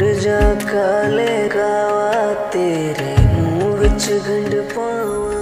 ਮੁੜ ਜਾ ਕਾਲੇ ਕਾਵਾ ਤੇਰੇ ਮੂੰਹ ਵਿੱਚ ਗੰਢ ਪਾਵਾਂ